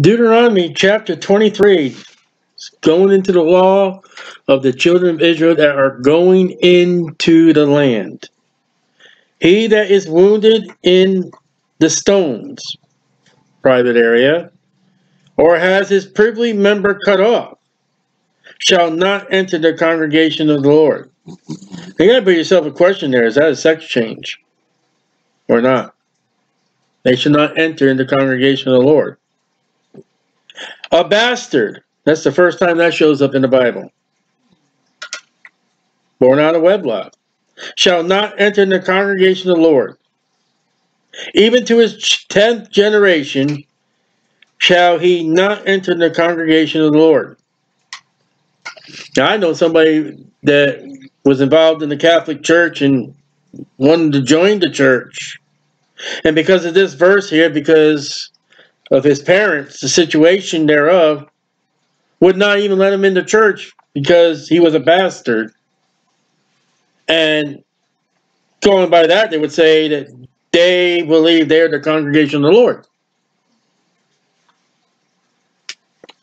Deuteronomy chapter 23 going into the law of the children of Israel that are going into the land. He that is wounded in the stones, private area, or has his privy member cut off, shall not enter the congregation of the Lord. You gotta put yourself a question there. Is that a sex change? Or not? They should not enter in the congregation of the Lord. A bastard. That's the first time that shows up in the Bible. Born out of wedlock. Shall not enter in the congregation of the Lord. Even to his tenth generation shall he not enter in the congregation of the Lord. Now, I know somebody that was involved in the Catholic Church and wanted to join the church. And because of this verse here, because of his parents, the situation thereof, would not even let him into church because he was a bastard. And going by that, they would say that they believe they're the congregation of the Lord.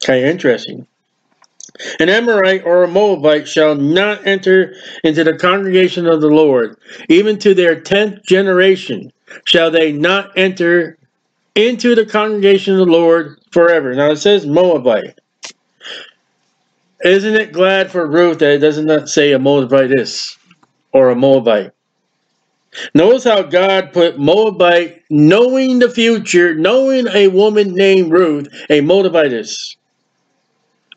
Kind of interesting. An Ammonite or a Moabite shall not enter into the congregation of the Lord. Even to their tenth generation shall they not enter into the congregation of the Lord forever. Now it says Moabite. Isn't it glad for Ruth that it does not say a Moabite is or a Moabite? Notice how God put Moabite, knowing the future, knowing a woman named Ruth, a Moabitess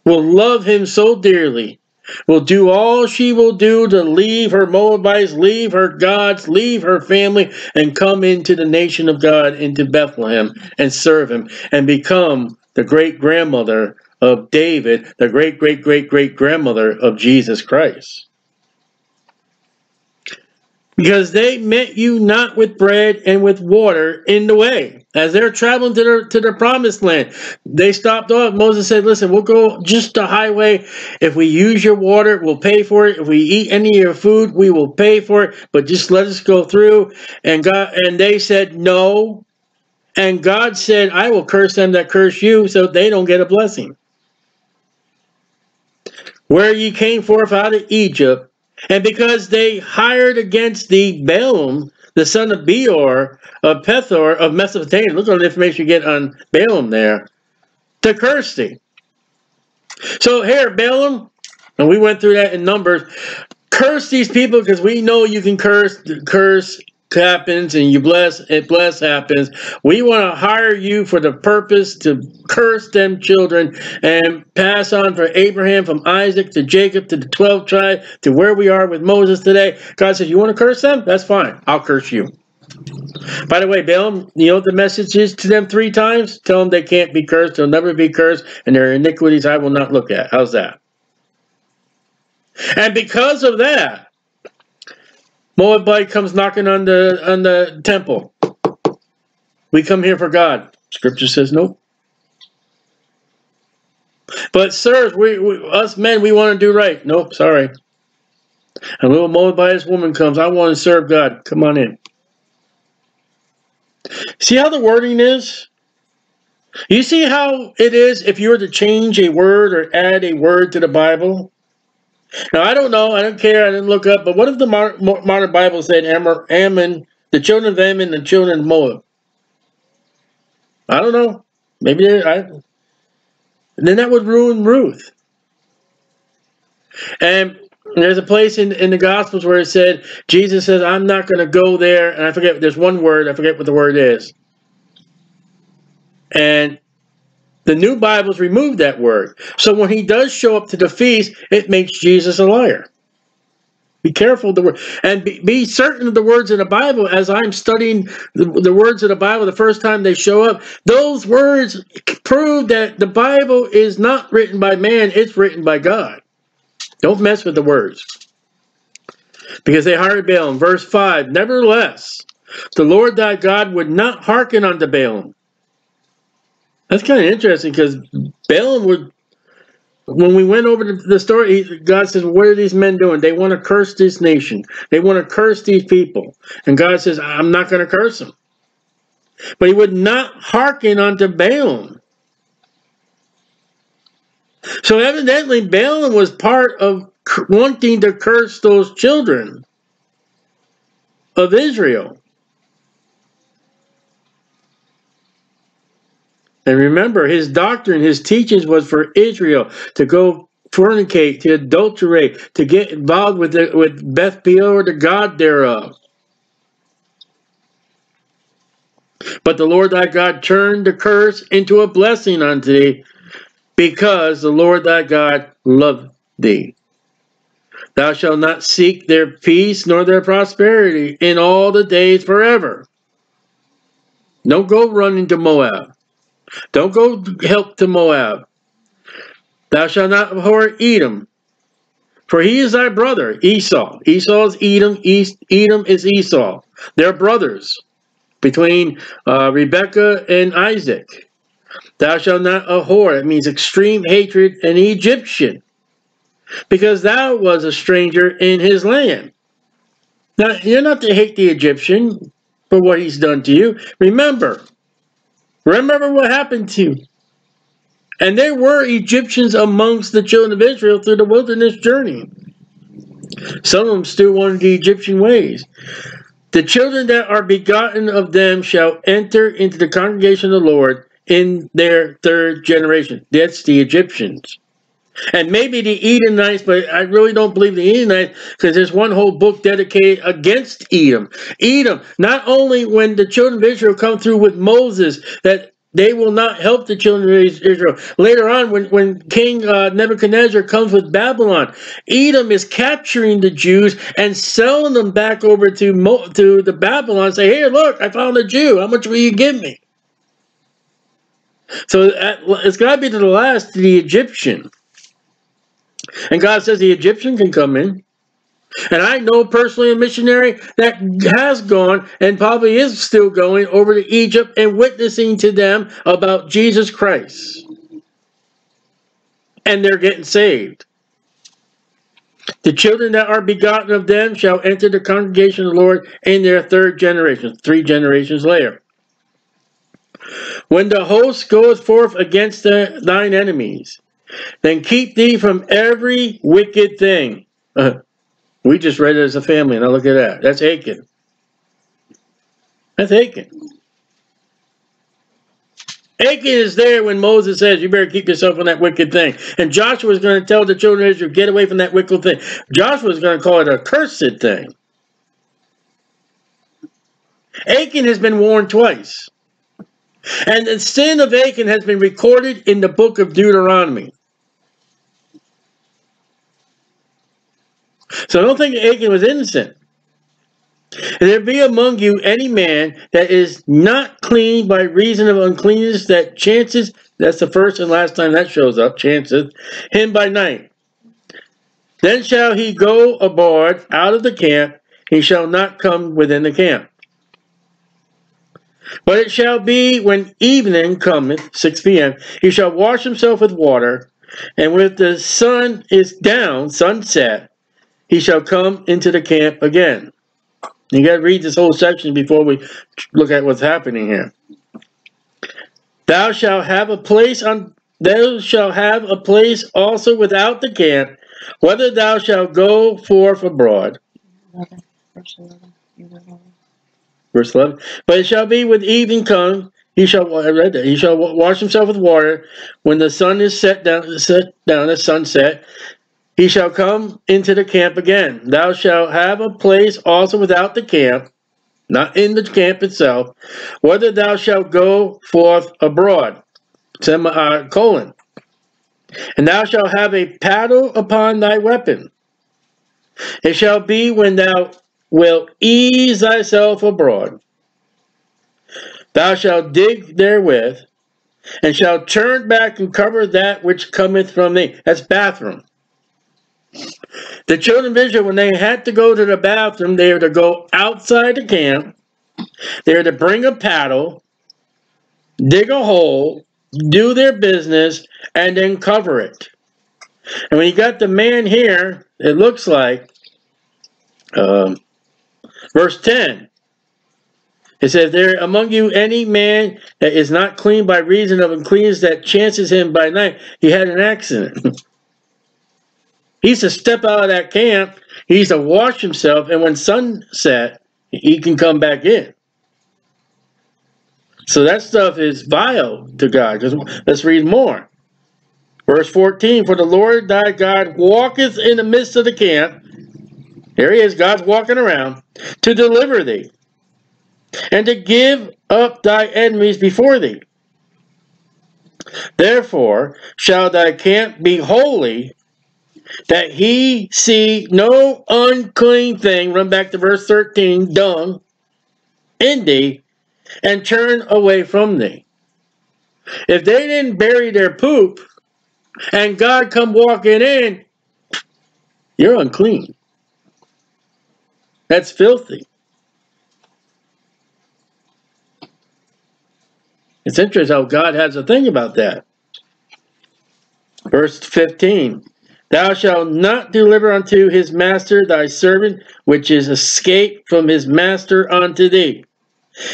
will love him so dearly, will do all she will do to leave her Moabites, leave her gods, leave her family, and come into the nation of God, into Bethlehem, and serve him, and become the great grandmother of David, the great great great great grandmother of Jesus Christ. Because they met you not with bread and with water in the way as they're traveling to the to the promised land, they stopped off. Moses said, "Listen, we'll go just the highway. If we use your water, we'll pay for it. If we eat any of your food, we will pay for it. But just let us go through." And God and they said, "No." And God said, "I will curse them that curse you, so they don't get a blessing." Where ye came forth out of Egypt, and because they hired against the Balaam, the son of Beor, of Pethor, of Mesopotamia. Look at all the information you get on Balaam there. To curse thee. So here, Balaam, and we went through that in Numbers, curse these people because we know you can curse, curse happens and you bless, it bless happens. We want to hire you for the purpose to curse them children and pass on for Abraham, from Isaac to Jacob to the 12 tribe to where we are with Moses today. God says, you want to curse them? That's fine. I'll curse you. By the way, Balaam, you know what the message is to them three times? Tell them they can't be cursed, they'll never be cursed, and their iniquities I will not look at. How's that? And because of that, Moabite comes knocking on the on the temple. We come here for God. Scripture says nope. But sirs, we, we us men, we want to do right. Nope, sorry. A little Moabite woman comes. I want to serve God. Come on in. See how the wording is? You see how it is if you were to change a word or add a word to the Bible? Now, I don't know. I don't care. I didn't look up. But what if the modern Bible said Ammon, the children of Ammon, the children of Moab? I don't know. Maybe I. Then that would ruin Ruth. And there's a place in, in the Gospels where it said, Jesus says, I'm not going to go there. And I forget, there's one word, I forget what the word is. And the new Bibles removed that word. So when he does show up to the feast, it makes Jesus a liar. Be careful of the word. And be, be certain of the words in the Bible. As I'm studying the, the words of the Bible the first time they show up, those words prove that the Bible is not written by man, it's written by God. Don't mess with the words. Because they hired Balaam. Verse 5, Nevertheless, the Lord thy God would not hearken unto Balaam. That's kind of interesting because Balaam would, when we went over the story, God says, what are these men doing? They want to curse this nation. They want to curse these people. And God says, I'm not going to curse them. But he would not hearken unto Balaam. So evidently Balaam was part of wanting to curse those children of Israel. And remember, his doctrine, his teachings was for Israel to go fornicate, to adulterate, to get involved with the, with Beth Peor, the god thereof. But the Lord thy God turned the curse into a blessing unto thee, because the Lord thy God loved thee. Thou shalt not seek their peace nor their prosperity in all the days forever. Don't go running to Moab. Don't go help to Moab. Thou shalt not abhor Edom, for he is thy brother, Esau. Esau is Edom, Edom is Esau. They're brothers between uh, Rebekah and Isaac. Thou shalt not abhor, it means extreme hatred, an Egyptian, because thou was a stranger in his land. Now, you're not to hate the Egyptian for what he's done to you. Remember, remember what happened to you. And there were Egyptians amongst the children of Israel through the wilderness journey. Some of them still wanted the Egyptian ways. The children that are begotten of them shall enter into the congregation of the Lord in their third generation. That's the Egyptians. And maybe the Edomites, but I really don't believe the Edomites because there's one whole book dedicated against Edom. Edom, not only when the children of Israel come through with Moses, that they will not help the children of Israel. Later on, when, when King uh, Nebuchadnezzar comes with Babylon, Edom is capturing the Jews and selling them back over to, Mo, to the Babylon. Say, here, look, I found a Jew. How much will you give me? So it's got to be to the last, the Egyptian. And God says the Egyptian can come in. And I know personally a missionary that has gone and probably is still going over to Egypt and witnessing to them about Jesus Christ. And they're getting saved. The children that are begotten of them shall enter the congregation of the Lord in their third generation, three generations later. When the host goes forth against the, thine enemies, then keep thee from every wicked thing. Uh, we just read it as a family. Now look at that. That's Achan. That's Achan. Achan is there when Moses says, you better keep yourself from that wicked thing. And Joshua is going to tell the children of Israel, get away from that wicked thing. Joshua is going to call it a cursed thing. Achan has been warned twice. And the sin of Achan has been recorded in the book of Deuteronomy. So I don't think Achan was innocent. There be among you any man that is not clean by reason of uncleanness that chances, that's the first and last time that shows up, chances, him by night. Then shall he go abroad out of the camp, he shall not come within the camp. But it shall be when evening cometh, 6 p.m., he shall wash himself with water, and when the sun is down, sunset, he shall come into the camp again. You got to read this whole section before we look at what's happening here. Thou shalt have a place on thou shalt have a place also without the camp, whether thou shalt go forth abroad. 11, verse 11. Verse 11. But it shall be with evening come, he shall I read that, he shall wash himself with water when the sun is set down set down at sunset, he shall come into the camp again. Thou shalt have a place also without the camp, not in the camp itself, whether thou shalt go forth abroad. Uh, colon. And thou shalt have a paddle upon thy weapon. It shall be when thou wilt ease thyself abroad. Thou shalt dig therewith, and shalt turn back and cover that which cometh from thee. That's bathroom. The children Israel, when they had to go to the bathroom, they were to go outside the camp. They were to bring a paddle, dig a hole, do their business, and then cover it. And when you got the man here, it looks like, um, verse 10, It says, There among you any man that is not clean by reason of uncleanness that chances him by night, he had an accident. He's to step out of that camp, he's to wash himself, and when sunset, he can come back in. So that stuff is vile to God. Let's read more. Verse 14, For the Lord thy God walketh in the midst of the camp. There he is, God's walking around, to deliver thee, and to give up thy enemies before thee. Therefore shall thy camp be holy, that he see no unclean thing, run back to verse 13, dung, in thee, and turn away from thee. If they didn't bury their poop, and God come walking in, you're unclean. That's filthy. It's interesting how God has a thing about that. Verse 15 Thou shalt not deliver unto his master thy servant, which is escaped from his master unto thee.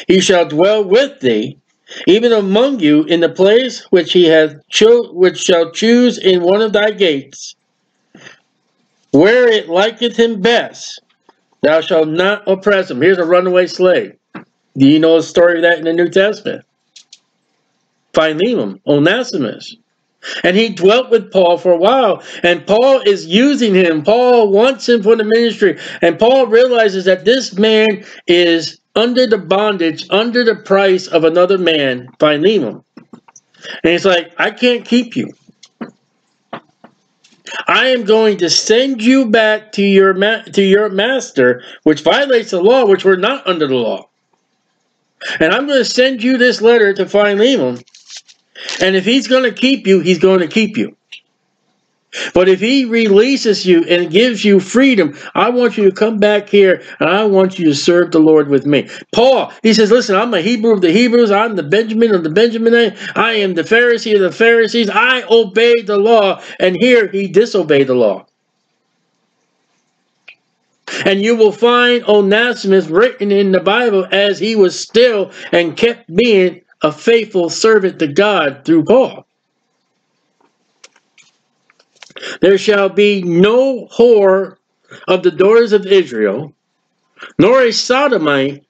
He shall dwell with thee, even among you, in the place which he hath cho which shall choose in one of thy gates, where it liketh him best. Thou shalt not oppress him. Here's a runaway slave. Do you know the story of that in the New Testament? Philemon, Onesimus. And he dwelt with Paul for a while. And Paul is using him. Paul wants him for the ministry. And Paul realizes that this man is under the bondage, under the price of another man, Philemon. And he's like, I can't keep you. I am going to send you back to your to your master, which violates the law, which we're not under the law. And I'm going to send you this letter to Philemon and if he's going to keep you, he's going to keep you. But if he releases you and gives you freedom, I want you to come back here and I want you to serve the Lord with me. Paul, he says, listen, I'm a Hebrew of the Hebrews. I'm the Benjamin of the Benjaminite. I am the Pharisee of the Pharisees. I obey the law. And here he disobeyed the law. And you will find Onesimus written in the Bible as he was still and kept being a faithful servant to God through Paul. There shall be no whore of the daughters of Israel, nor a sodomite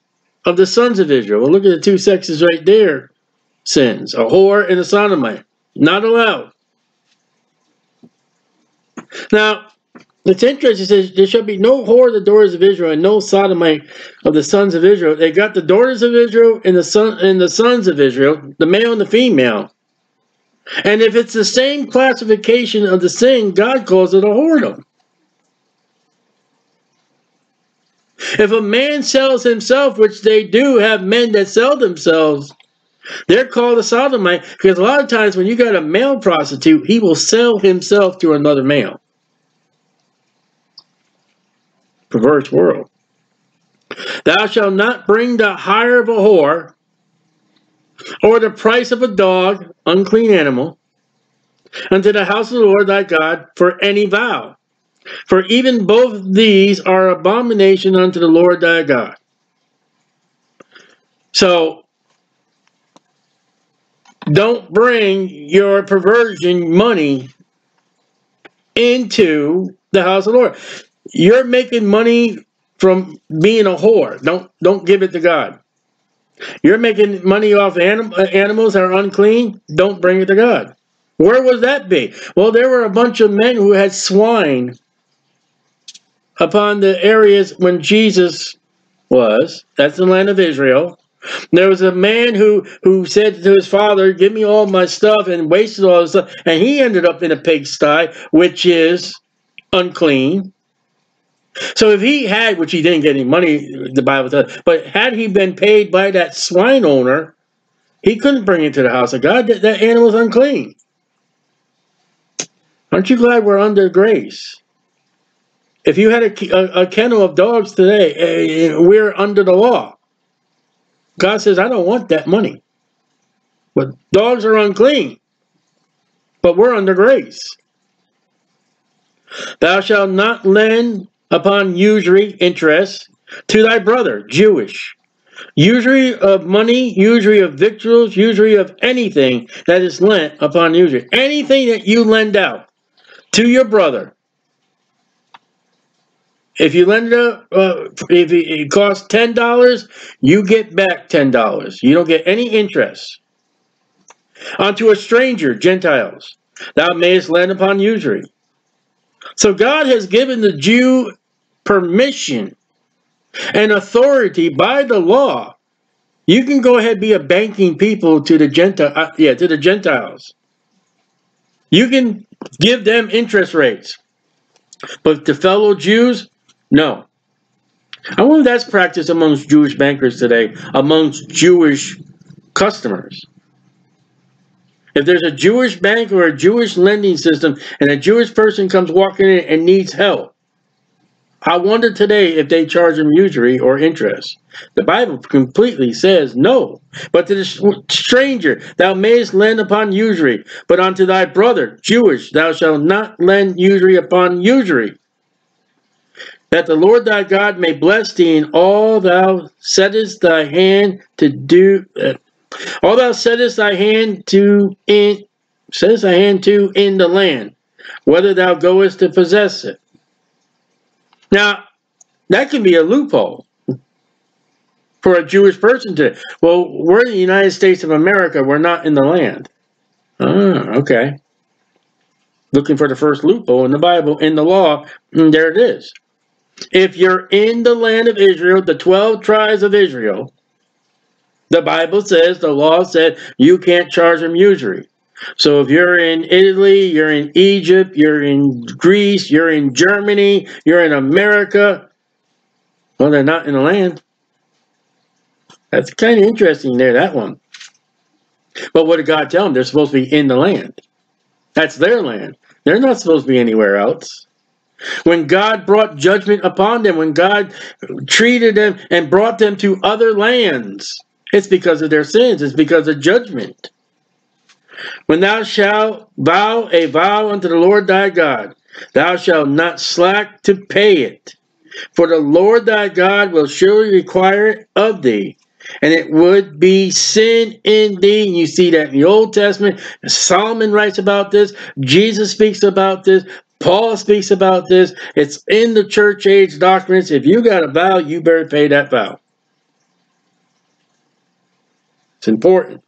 of the sons of Israel. Well, look at the two sexes right there. Sins. A whore and a sodomite. Not allowed. Now, it's interesting. It says, There shall be no whore of the daughters of Israel, and no sodomite of the sons of Israel. They got the daughters of Israel and the son and the sons of Israel, the male and the female. And if it's the same classification of the sin, God calls it a whoredom. If a man sells himself, which they do have men that sell themselves, they're called a sodomite because a lot of times when you got a male prostitute, he will sell himself to another male perverse world. Thou shalt not bring the hire of a whore, or the price of a dog, unclean animal, unto the house of the Lord thy God for any vow. For even both these are abomination unto the Lord thy God. So, don't bring your perversion money into the house of the Lord. You're making money from being a whore. Don't don't give it to God. You're making money off anim animals that are unclean. Don't bring it to God. Where would that be? Well, there were a bunch of men who had swine upon the areas when Jesus was. That's the land of Israel. There was a man who who said to his father, "Give me all my stuff," and wasted all his stuff, and he ended up in a pigsty, which is unclean. So if he had, which he didn't get any money, the Bible says, but had he been paid by that swine owner, he couldn't bring it to the house of God. That, that animal's unclean. Aren't you glad we're under grace? If you had a, a, a kennel of dogs today, uh, we're under the law. God says, I don't want that money. But dogs are unclean. But we're under grace. Thou shalt not lend upon usury interest to thy brother, Jewish, Usury of money, usury of victuals, usury of anything that is lent upon usury. Anything that you lend out to your brother. If you lend it up, uh, if it costs $10, you get back $10. You don't get any interest. Unto a stranger, Gentiles, thou mayest lend upon usury. So God has given the Jew permission and authority by the law. You can go ahead and be a banking people to the Gentile, uh, yeah, to the Gentiles. You can give them interest rates. But to fellow Jews, no. I wonder if that's practiced amongst Jewish bankers today, amongst Jewish customers. If there's a Jewish bank or a Jewish lending system and a Jewish person comes walking in and needs help, I wonder today if they charge him usury or interest. The Bible completely says no. But to the stranger thou mayest lend upon usury, but unto thy brother, Jewish, thou shalt not lend usury upon usury. That the Lord thy God may bless thee in all thou settest thy hand to do, uh, all thou settest thy hand to in, settest thy hand to in the land, whether thou goest to possess it. Now, that can be a loophole for a Jewish person to, well, we're in the United States of America, we're not in the land. Ah, okay. Looking for the first loophole in the Bible, in the law, and there it is. If you're in the land of Israel, the 12 tribes of Israel, the Bible says, the law said, you can't charge them usury. So if you're in Italy, you're in Egypt, you're in Greece, you're in Germany, you're in America, well, they're not in the land. That's kind of interesting there, that one. But what did God tell them? They're supposed to be in the land. That's their land. They're not supposed to be anywhere else. When God brought judgment upon them, when God treated them and brought them to other lands, it's because of their sins. It's because of judgment. When thou shalt vow a vow unto the Lord thy God, thou shalt not slack to pay it. For the Lord thy God will surely require it of thee, and it would be sin in thee. And you see that in the Old Testament. Solomon writes about this. Jesus speaks about this. Paul speaks about this. It's in the church age documents. If you got a vow, you better pay that vow. It's important.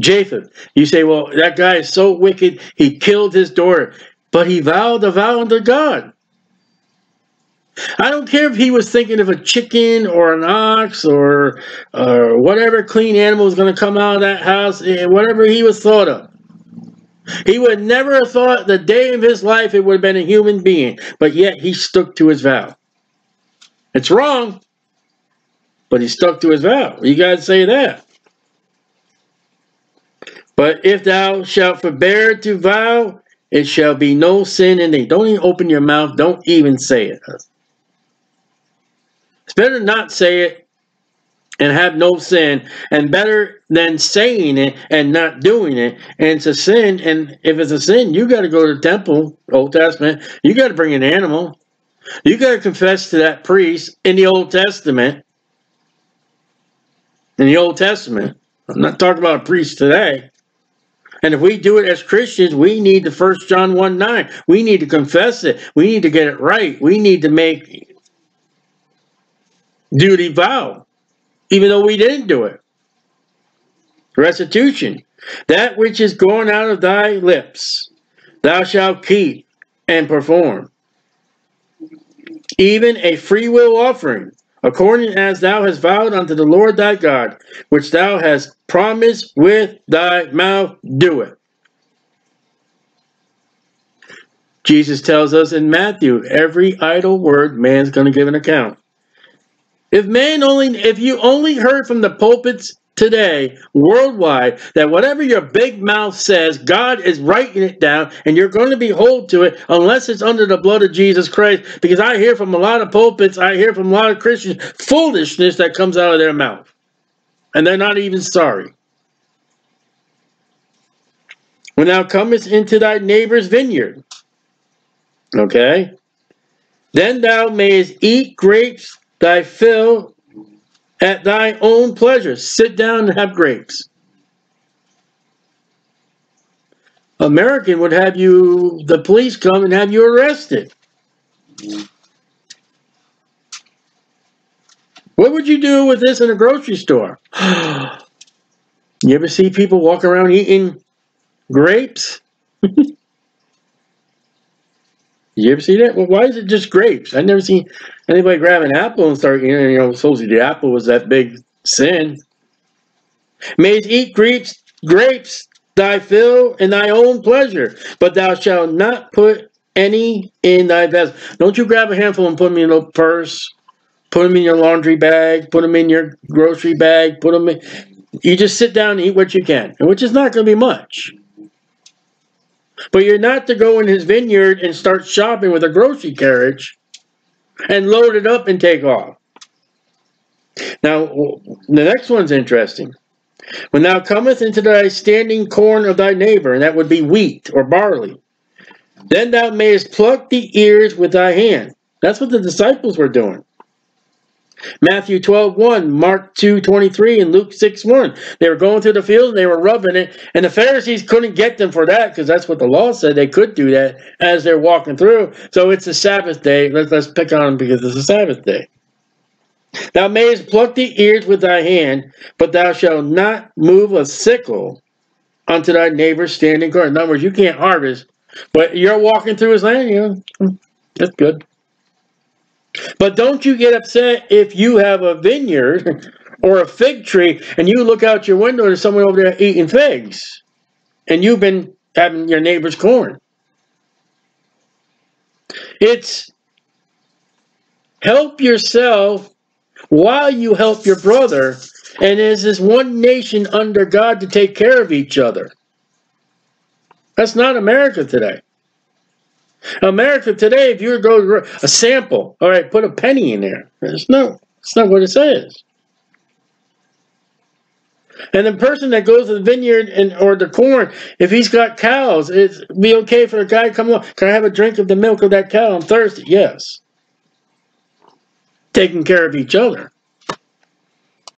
Jephthah, you say, well, that guy is so wicked, he killed his daughter, but he vowed a vow unto God. I don't care if he was thinking of a chicken or an ox or uh, whatever clean animal was going to come out of that house, eh, whatever he was thought of. He would never have thought the day of his life it would have been a human being, but yet he stuck to his vow. It's wrong, but he stuck to his vow. You got to say that. But if thou shalt forbear to vow, it shall be no sin in thee. Don't even open your mouth. Don't even say it. It's better not say it and have no sin, and better than saying it and not doing it. And it's a sin, and if it's a sin, you got to go to the temple, Old Testament. You got to bring an animal. You got to confess to that priest in the Old Testament. In the Old Testament. I'm not talking about a priest today. And if we do it as Christians, we need the First John 1 9. We need to confess it. We need to get it right. We need to make duty vow, even though we didn't do it. Restitution. That which is gone out of thy lips, thou shalt keep and perform. Even a free will offering according as thou hast vowed unto the Lord thy God, which thou hast promised with thy mouth, do it. Jesus tells us in Matthew, every idle word man's going to give an account. If man only, if you only heard from the pulpits today, worldwide, that whatever your big mouth says, God is writing it down and you're going to be hold to it unless it's under the blood of Jesus Christ. Because I hear from a lot of pulpits, I hear from a lot of Christians, foolishness that comes out of their mouth. And they're not even sorry. When thou comest into thy neighbor's vineyard, okay, then thou mayest eat grapes thy fill at thy own pleasure. Sit down and have grapes. American would have you, the police come and have you arrested. What would you do with this in a grocery store? you ever see people walk around eating grapes? you ever see that? Well, why is it just grapes? I never seen anybody grab an apple and start eating. You know, supposedly the apple was that big sin. Mayst eat grapes, grapes thy fill in thy own pleasure, but thou shalt not put any in thy vessel. Don't you grab a handful and put them in your purse, put them in your laundry bag, put them in your grocery bag, put them in. You just sit down and eat what you can, which is not going to be much. But you're not to go in his vineyard and start shopping with a grocery carriage and load it up and take off. Now, the next one's interesting. When thou comest into thy standing corn of thy neighbor, and that would be wheat or barley, then thou mayest pluck the ears with thy hand. That's what the disciples were doing. Matthew 12, 1, Mark 2, 23, and Luke 6, 1. They were going through the field and they were rubbing it, and the Pharisees couldn't get them for that because that's what the law said. They could do that as they're walking through. So it's a Sabbath day. Let's, let's pick on them because it's a Sabbath day. Thou mayest pluck the ears with thy hand, but thou shalt not move a sickle unto thy neighbor's standing corn. In other words, you can't harvest, but you're walking through his land, you know, that's good. But don't you get upset if you have a vineyard or a fig tree and you look out your window and there's someone over there eating figs and you've been having your neighbor's corn. It's help yourself while you help your brother. And there's this one nation under God to take care of each other. That's not America today. America today, if you were to go a sample, all right, put a penny in there. It's no, it's not what it says. And the person that goes to the vineyard and or the corn, if he's got cows, it's be okay for a guy to come along. Can I have a drink of the milk of that cow? I'm thirsty. Yes taking care of each other.